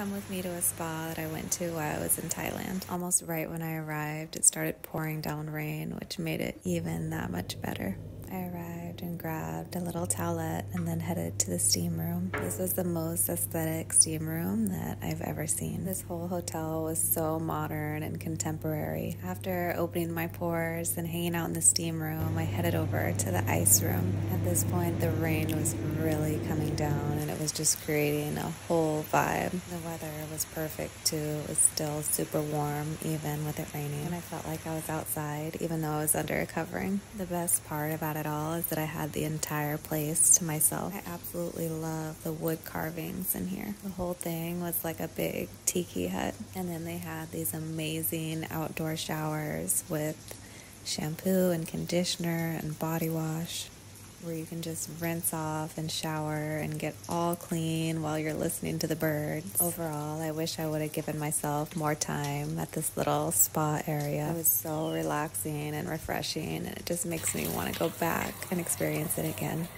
Come with me to a spa that I went to while I was in Thailand. Almost right when I arrived, it started pouring down rain, which made it even that much better. I arrived and grabbed a little towelette and then headed to the steam room. This was the most aesthetic steam room that I've ever seen. This whole hotel was so modern and contemporary. After opening my pores and hanging out in the steam room, I headed over to the ice room. At this point, the rain was really coming down and it was just creating a whole vibe. The weather was perfect too. It was still super warm, even with it raining. And I felt like I was outside, even though I was under a covering. The best part about it all is that I had the entire place to myself. I absolutely love the wood carvings in here. The whole thing was like a big tiki hut. And then they had these amazing outdoor showers with shampoo and conditioner and body wash where you can just rinse off and shower and get all clean while you're listening to the birds. Overall, I wish I would have given myself more time at this little spa area. It was so relaxing and refreshing, and it just makes me want to go back and experience it again.